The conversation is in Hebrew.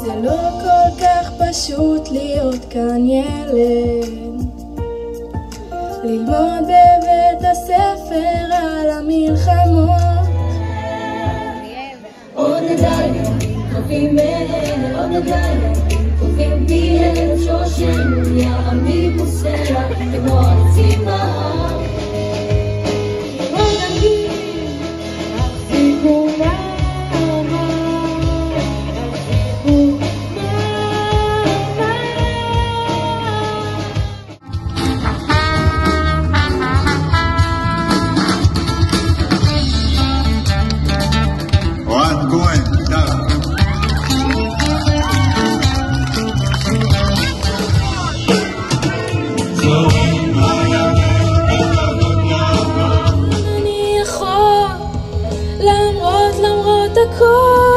זה לא כל כך פשוט להיות כאן ילד. ללמוד בבית הספר על המלחמות. עוד נדליה, טובים מהם, עוד טובים the core.